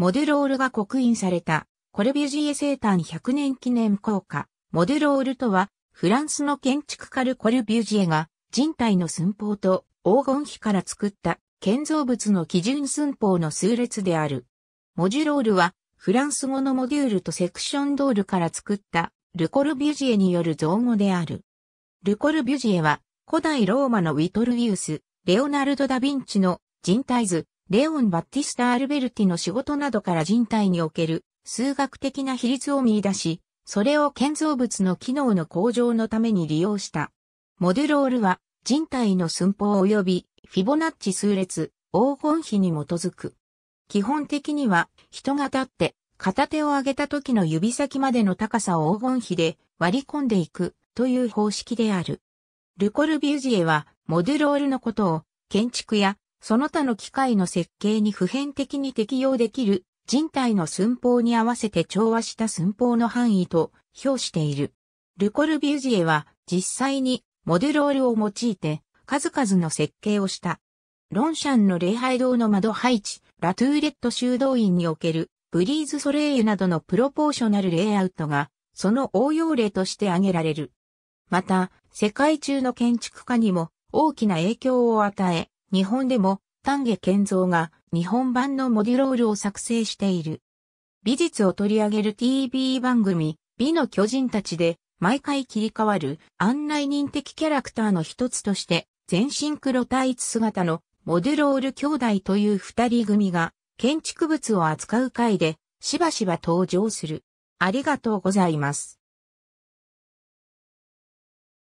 モデロールが刻印された、コルビュジエ生誕100年記念硬貨。モデロールとは、フランスの建築家ル・コルビュジエが、人体の寸法と黄金比から作った建造物の基準寸法の数列である。モジュロールは、フランス語のモデュールとセクションドールから作ったル・コルビュジエによる造語である。ル・コルビュジエは、古代ローマのウィトルィウス、レオナルド・ダ・ヴィンチの人体図、レオン・バッティスタ・アルベルティの仕事などから人体における数学的な比率を見出し、それを建造物の機能の向上のために利用した。モデロールは人体の寸法及びフィボナッチ数列、黄金比に基づく。基本的には人が立って片手を上げた時の指先までの高さを黄金比で割り込んでいくという方式である。ルコルビュジエはモデロールのことを建築やその他の機械の設計に普遍的に適用できる人体の寸法に合わせて調和した寸法の範囲と評している。ルコルビュジエは実際にモデロールを用いて数々の設計をした。ロンシャンの礼拝堂の窓配置、ラトゥーレット修道院におけるブリーズソレイユなどのプロポーショナルレイアウトがその応用例として挙げられる。また、世界中の建築家にも大きな影響を与え、日本でも丹下健三が日本版のモデュロールを作成している。美術を取り上げる TV 番組、美の巨人たちで毎回切り替わる案内人的キャラクターの一つとして、全身黒タイツ姿のモデュロール兄弟という二人組が建築物を扱う回でしばしば登場する。ありがとうございます。